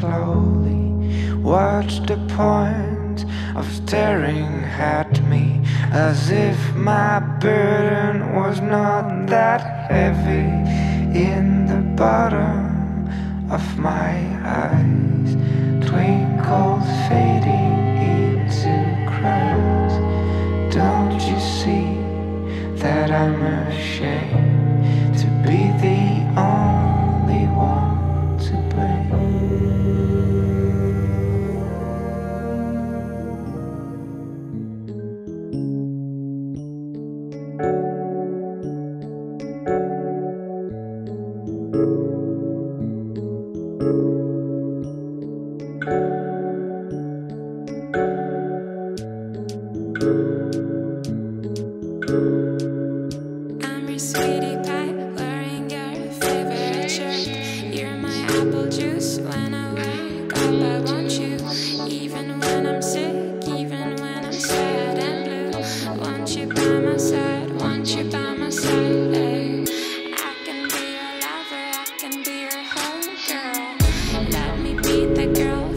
slowly. What's the point of staring at me as if my burden was not that heavy in the bottom of my eyes? Twinkles fading into cries. Don't you see that I'm ashamed to be the only girl.